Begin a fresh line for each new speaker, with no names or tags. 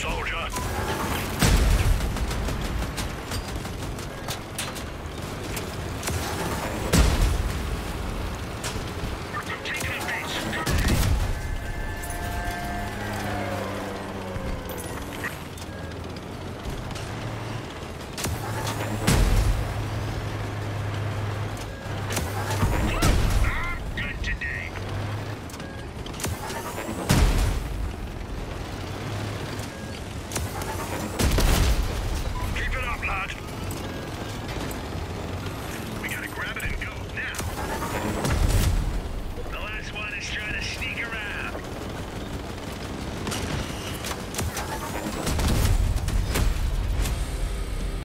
soldier.